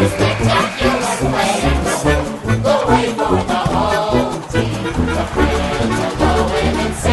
Away for the whole team, the friends, the women,